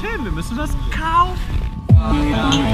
Tim, wir müssen was kaufen.